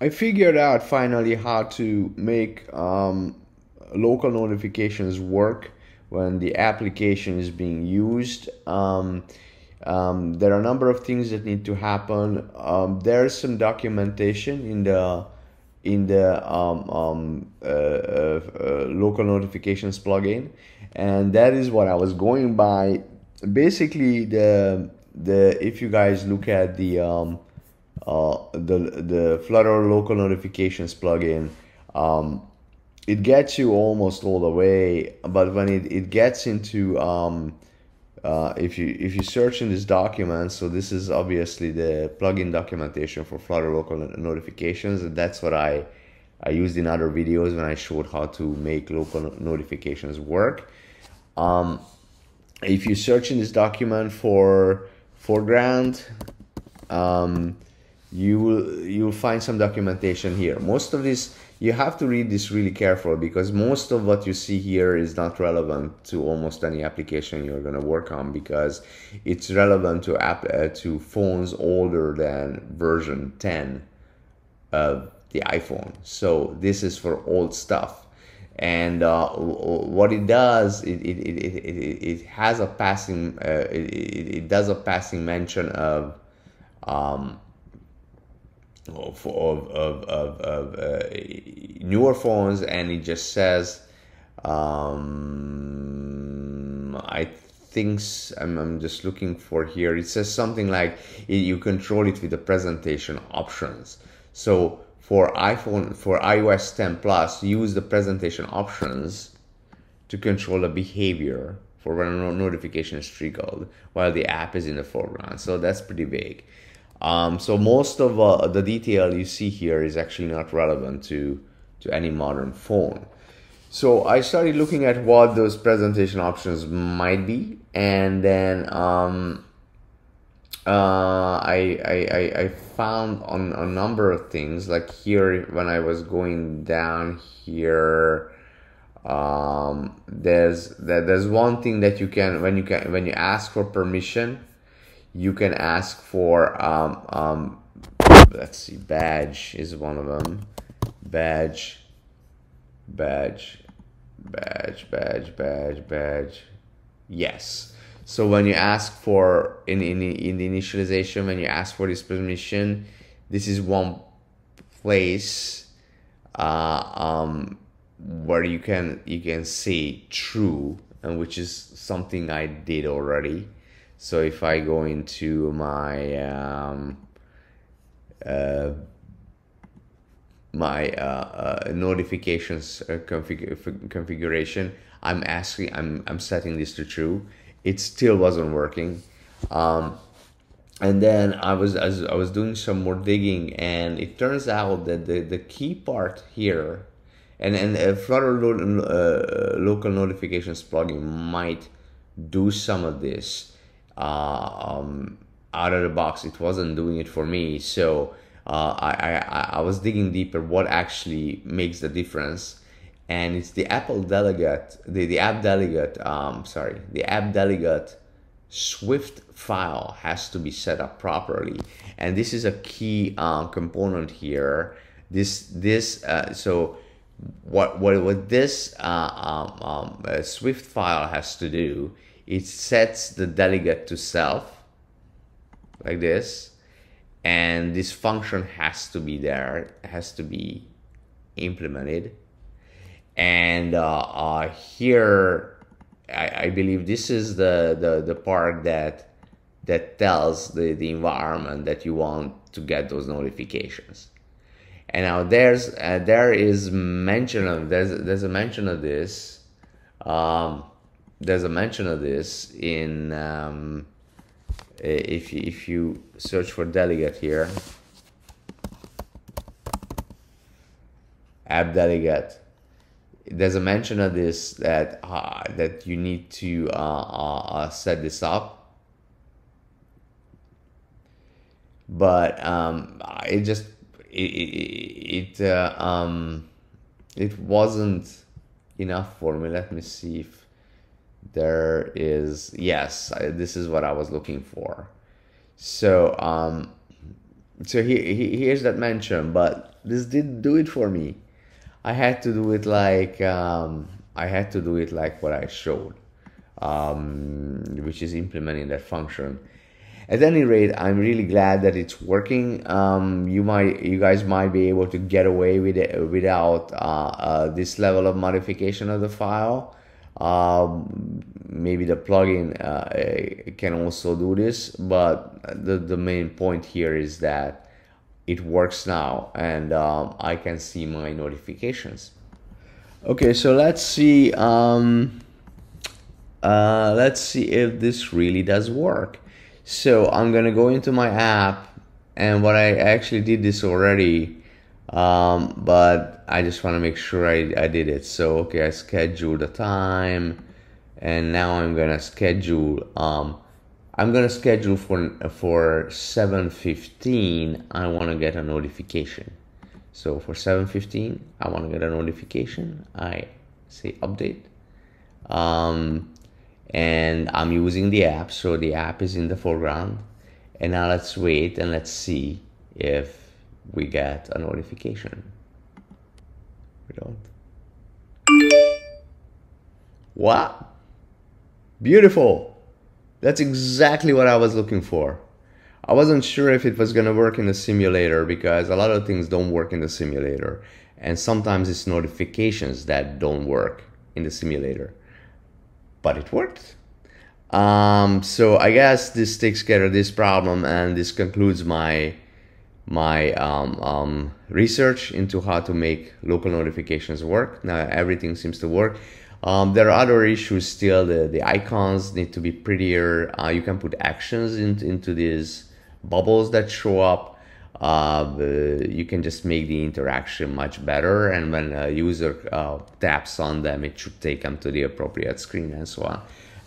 I figured out finally how to make um, local notifications work when the application is being used. Um, um, there are a number of things that need to happen. Um, there's some documentation in the in the um, um, uh, uh, uh, local notifications plugin, and that is what I was going by. Basically, the the if you guys look at the uh, the the Flutter local notifications plugin, um, it gets you almost all the way, but when it, it gets into um, uh, if you if you search in this document, so this is obviously the plugin documentation for Flutter local notifications, and that's what I I used in other videos when I showed how to make local notifications work. Um, if you search in this document for foreground, um, you will you'll find some documentation here. Most of this you have to read this really careful because most of what you see here is not relevant to almost any application you're going to work on because it's relevant to app uh, to phones older than version 10 of the iPhone. So this is for old stuff. And uh, what it does, it, it, it, it, it has a passing, uh, it, it does a passing mention of um, of of of, of, of uh, newer phones, and it just says, um, I think I'm, I'm just looking for here. It says something like you control it with the presentation options. So for iPhone for iOS 10 Plus, use the presentation options to control the behavior for when a notification is triggered while the app is in the foreground. So that's pretty vague. Um, so most of uh, the detail you see here is actually not relevant to, to any modern phone. So I started looking at what those presentation options might be, and then um, uh, I, I, I found on a number of things. Like here, when I was going down here, um, there's there's one thing that you can when you can when you ask for permission you can ask for um, um, let's see badge is one of them. Badge badge badge badge badge badge. Yes. So when you ask for in, in, in the initialization when you ask for this permission this is one place uh, um, where you can you can say true and which is something I did already so if I go into my um, uh, my uh, uh, notifications uh, config configuration, I'm asking, I'm I'm setting this to true. It still wasn't working. Um, and then I was as I was doing some more digging, and it turns out that the, the key part here, and and uh, Flutter lo uh, local notifications plugin might do some of this um, out of the box. It wasn't doing it for me. So uh, I, I, I was digging deeper what actually makes the difference. And it's the Apple delegate, the, the app delegate, um, sorry, the app delegate Swift file has to be set up properly. And this is a key uh, component here. This, this, uh, so what, what, what this uh, um, um, uh, Swift file has to do it sets the delegate to self like this and this function has to be there has to be implemented. And uh, uh, here I, I, believe this is the, the, the part that that tells the, the environment that you want to get those notifications. And now there's uh, there is mention of there's there's a mention of this um, there's a mention of this in um, if you, if you search for delegate here. App delegate. There's a mention of this that uh, that you need to uh, uh, uh set this up. But um, it just it it, it uh, um, it wasn't enough for me. Let me see if there is yes I, this is what i was looking for so um so he, he, here's that mention, but this didn't do it for me. I had to do it like um, I had to do it like what I showed, um, which is implementing that function. At any rate, I'm really glad that it's working. Um, you might, you guys might be able to get away with it without uh, uh, this level of modification of the file. Um, maybe the plugin uh, can also do this, but the, the main point here is that it works now and um, I can see my notifications. Okay, so let's see. Um, uh, let's see if this really does work. So I'm gonna go into my app, and what I actually did this already, um, but I just want to make sure I, I did it. So okay, I scheduled the time, and now I'm gonna schedule. Um, I'm gonna schedule for for 7:15. I want to get a notification. So for 7:15, I want to get a notification. I say update. Um, and I'm using the app, so the app is in the foreground. And now let's wait and let's see if we get a notification. We don't. Wow! Beautiful! That's exactly what I was looking for. I wasn't sure if it was gonna work in the simulator because a lot of things don't work in the simulator. And sometimes it's notifications that don't work in the simulator. But it worked. Um, so I guess this takes care of this problem and this concludes my my um, um, research into how to make local notifications work. Now everything seems to work. Um, there are other issues still. The, the icons need to be prettier. Uh, you can put actions in, into these bubbles that show up. Uh, you can just make the interaction much better. And when a user uh, taps on them, it should take them to the appropriate screen and so on.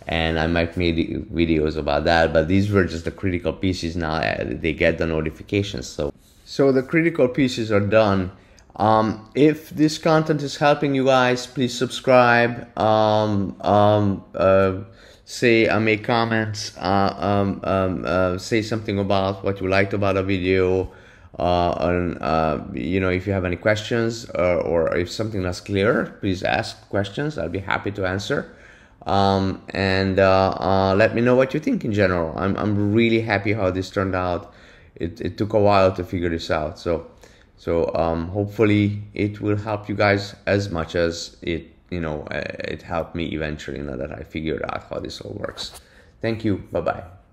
And I might make videos about that, but these were just the critical pieces. Now uh, they get the notifications. So, so the critical pieces are done. Um, if this content is helping you guys, please subscribe. Um, um, uh, say, uh, make comments. Uh, um, um, uh, say something about what you liked about a video. Uh, and you know, if you have any questions or, or if something that's clear, please ask questions. I'll be happy to answer. Um, and uh let me know what you think in general. I'm I'm really happy how this turned out. It it took a while to figure this out. So. So um, hopefully it will help you guys as much as it you know uh, it helped me eventually now that I figured out how this all works. Thank you. Bye bye.